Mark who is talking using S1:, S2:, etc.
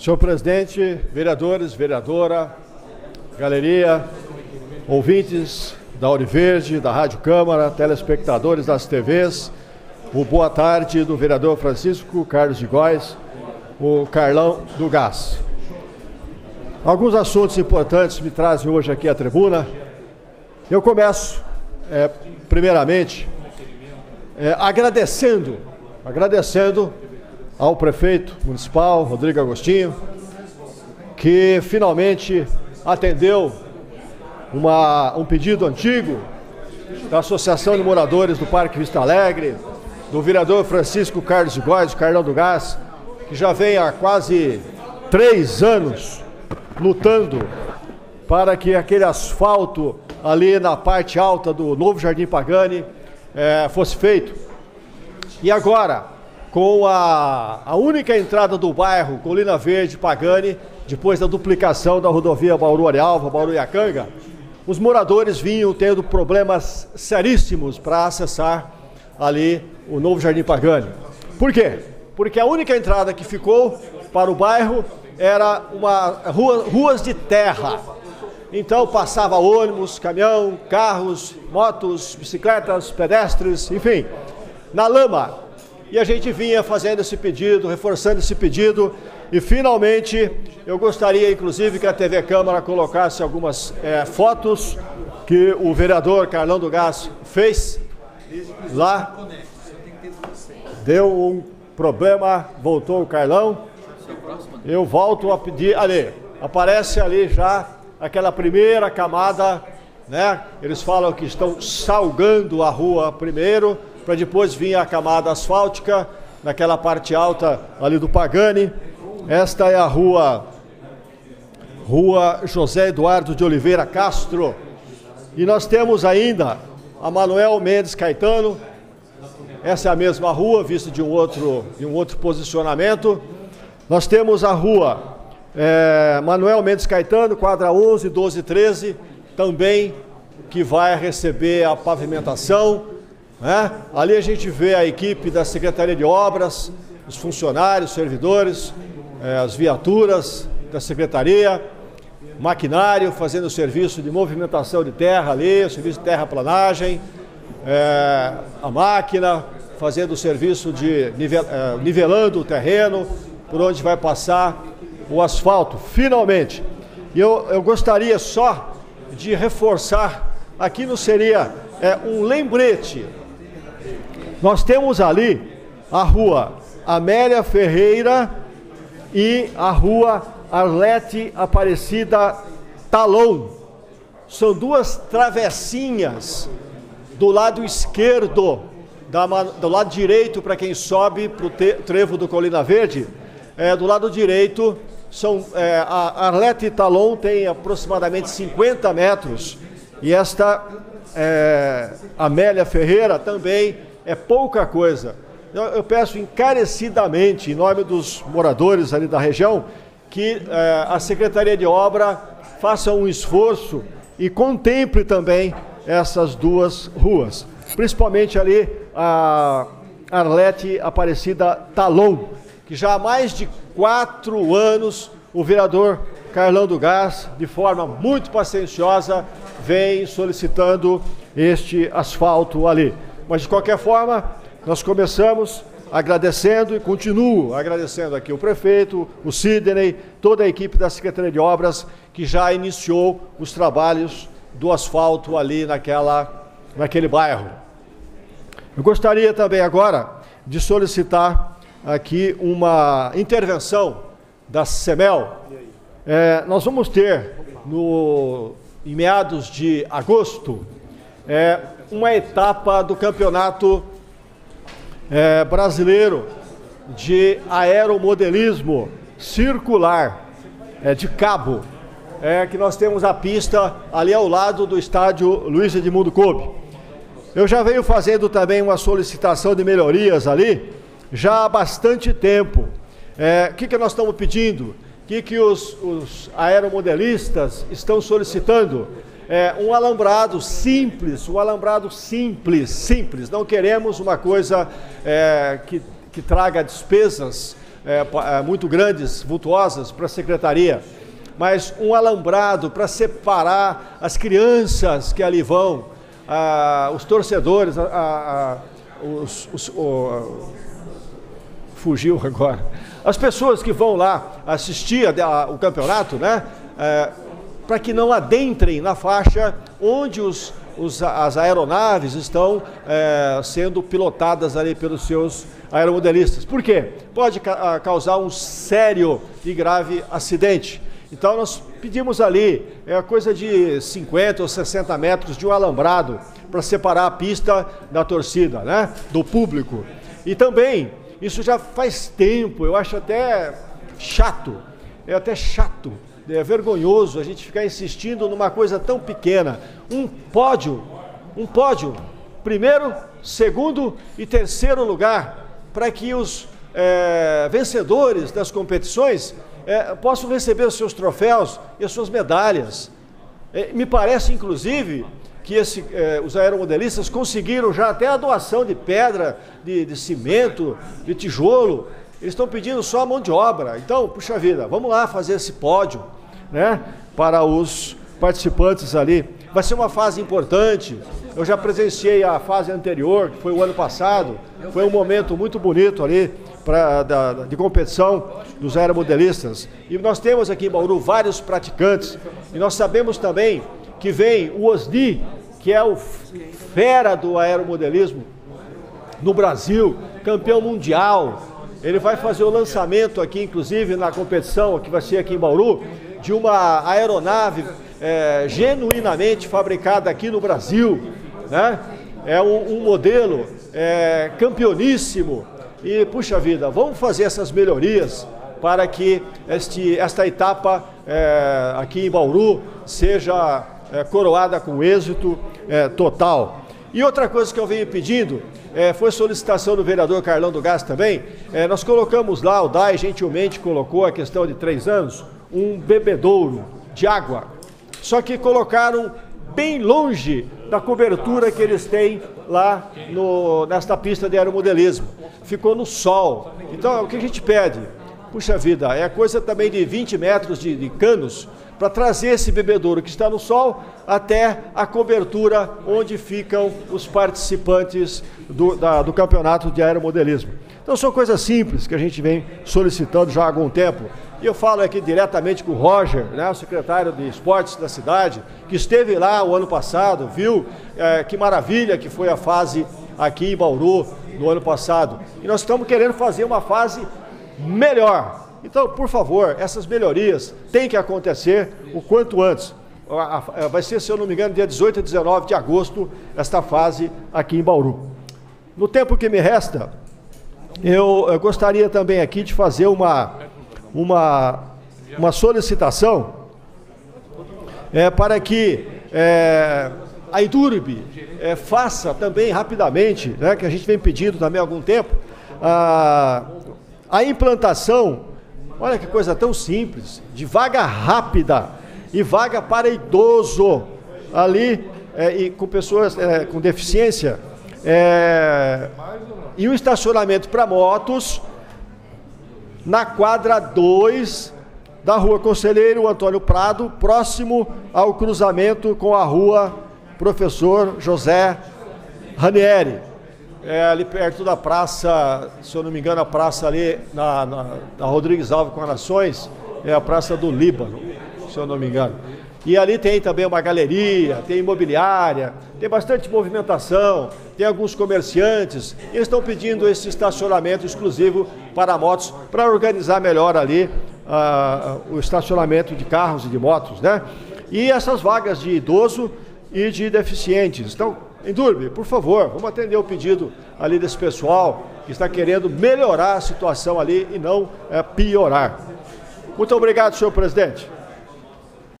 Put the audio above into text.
S1: Senhor presidente, vereadores, vereadora, galeria, ouvintes da Verde, da Rádio Câmara, telespectadores das TVs, o boa tarde do vereador Francisco Carlos de Góes, o Carlão do Gás. Alguns assuntos importantes me trazem hoje aqui à tribuna. Eu começo, é, primeiramente, é, agradecendo, agradecendo ao prefeito municipal, Rodrigo Agostinho, que finalmente atendeu uma, um pedido antigo da Associação de Moradores do Parque Vista Alegre, do vereador Francisco Carlos Góes, Carlão do Gás, que já vem há quase três anos lutando para que aquele asfalto ali na parte alta do novo Jardim Pagani é, fosse feito. E agora, com a, a única entrada do bairro Colina Verde Pagani, depois da duplicação da rodovia Bauru-Arealva, Bauru-Iacanga, os moradores vinham tendo problemas seríssimos para acessar ali o novo Jardim Pagani. Por quê? Porque a única entrada que ficou para o bairro era uma rua, ruas de terra. Então passava ônibus, caminhão, carros, motos, bicicletas, pedestres, enfim, na lama e a gente vinha fazendo esse pedido, reforçando esse pedido, e finalmente eu gostaria, inclusive, que a TV Câmara colocasse algumas é, fotos que o vereador Carlão do Gás fez lá. Deu um problema, voltou o Carlão. Eu volto a pedir, ali, aparece ali já aquela primeira camada, né? Eles falam que estão salgando a rua primeiro para depois vir a camada asfáltica, naquela parte alta ali do Pagani. Esta é a rua, rua José Eduardo de Oliveira Castro. E nós temos ainda a Manuel Mendes Caetano. Essa é a mesma rua, vista de um outro, de um outro posicionamento. Nós temos a rua é, Manuel Mendes Caetano, quadra 11, 12 13, também que vai receber a pavimentação né? Ali a gente vê a equipe da Secretaria de Obras, os funcionários, servidores, eh, as viaturas da Secretaria, maquinário fazendo o serviço de movimentação de terra ali, o serviço de terraplanagem, eh, a máquina fazendo o serviço de nivel, eh, nivelando o terreno por onde vai passar o asfalto, finalmente. E eu, eu gostaria só de reforçar, aqui não seria é, um lembrete nós temos ali a rua Amélia Ferreira e a rua Arlete Aparecida Talon. São duas travessinhas do lado esquerdo, do lado direito para quem sobe para o trevo do Colina Verde. É, do lado direito, são, é, a Arlete Talon tem aproximadamente 50 metros e esta é, Amélia Ferreira também é pouca coisa. Eu, eu, peço encarecidamente, em nome dos moradores ali da região, que eh, a Secretaria de Obra faça um esforço e contemple também essas duas ruas, principalmente ali a Arlete Aparecida Talon, que já há mais de quatro anos o vereador Carlão do Gás, de forma muito pacienciosa, vem solicitando este asfalto ali. Mas de qualquer forma, nós começamos agradecendo e continuo agradecendo aqui o prefeito, o Sidney, toda a equipe da Secretaria de Obras que já iniciou os trabalhos do asfalto ali naquela, naquele bairro. Eu gostaria também agora de solicitar aqui uma intervenção da CEMEL. É, nós vamos ter no, em meados de agosto é, uma etapa do campeonato é, brasileiro de aeromodelismo circular, é, de cabo, é, que nós temos a pista ali ao lado do estádio Luiz Edmundo Kobe. Eu já venho fazendo também uma solicitação de melhorias ali, já há bastante tempo. É, o que, que nós estamos pedindo? Que, que os, os aeromodelistas estão solicitando? é, um alambrado simples, um alambrado simples, simples. Não queremos uma coisa é, que, que traga despesas é, é, muito grandes, vultuosas para a secretaria, mas um alambrado para separar as crianças que ali vão, ah, os torcedores, os, os, fugiu agora. As pessoas que vão lá assistir a, a, o campeonato, né? É, para que não adentrem na faixa onde os, os as aeronaves estão é, sendo pilotadas ali pelos seus aeromodelistas. Por quê? Pode ca causar um sério e grave acidente. Então nós pedimos ali é coisa de 50 ou 60 metros de um alambrado para separar a pista da torcida, né? Do público. E também, isso já faz tempo, eu acho até chato, é até chato é vergonhoso a gente ficar insistindo numa coisa tão pequena. Um pódio, um pódio, primeiro, segundo e terceiro lugar, para que os é, vencedores das competições é, possam receber os seus troféus e as suas medalhas. É, me parece, inclusive, que esse, é, os aeromodelistas conseguiram já até a doação de pedra, de, de cimento, de tijolo. Eles estão pedindo só a mão de obra. Então, puxa vida, vamos lá fazer esse pódio né, para os participantes ali. Vai ser uma fase importante. Eu já presenciei a fase anterior, que foi o ano passado. Foi um momento muito bonito ali pra, da, de competição dos aeromodelistas. E nós temos aqui em Bauru vários praticantes. E nós sabemos também que vem o Osni, que é o fera do aeromodelismo no Brasil, campeão mundial. Ele vai fazer o lançamento aqui, inclusive, na competição que vai ser aqui em Bauru de uma aeronave é, genuinamente fabricada aqui no Brasil, né? É um, um modelo é, campeoníssimo e puxa vida, vamos fazer essas melhorias para que este, esta etapa é, aqui em Bauru seja é, coroada com êxito é, total. E outra coisa que eu venho pedindo é, foi solicitação do vereador Carlão do Gás também. É, nós colocamos lá, o DAI gentilmente colocou a questão de três anos um bebedouro de água. Só que colocaram bem longe da cobertura que eles têm lá no, nesta pista de aeromodelismo. Ficou no sol. Então, o que a gente pede? Puxa vida, é coisa também de 20 metros de, de canos para trazer esse bebedouro que está no sol até a cobertura onde ficam os participantes do, da, do campeonato de aeromodelismo. Então são coisas simples que a gente vem solicitando já há algum tempo. E eu falo aqui diretamente com o Roger, né, o secretário de esportes da cidade, que esteve lá o ano passado, viu é, que maravilha que foi a fase aqui em Bauru no ano passado. E nós estamos querendo fazer uma fase melhor. Então, por favor, essas melhorias têm que acontecer o quanto antes. Vai ser, se eu não me engano, dia 18 e 19 de agosto, esta fase aqui em Bauru. No tempo que me resta, eu, gostaria também aqui de fazer uma uma, uma solicitação é, para que é, a Idurb é, faça também rapidamente, né, que a gente vem pedindo também há algum tempo, a, a implantação, olha que coisa tão simples, de vaga rápida e vaga para idoso ali é, e com pessoas é, com deficiência é, e um estacionamento para motos na quadra 2 da rua Conselheiro Antônio Prado, próximo ao cruzamento com a rua Professor José Ranieri. É ali perto da praça, se eu não me engano, a praça ali na, na, na Rodrigues Alves com as Nações, é a Praça do Líbano, se eu não me engano. E ali tem também uma galeria, tem imobiliária, tem bastante movimentação, tem alguns comerciantes. E estão pedindo esse estacionamento exclusivo para motos, para organizar melhor ali uh, o estacionamento de carros e de motos, né? E essas vagas de idoso e de deficientes. Então, Endurbe, por favor, vamos atender o pedido ali desse pessoal que está querendo melhorar a situação ali e não é, piorar. Muito obrigado, senhor presidente.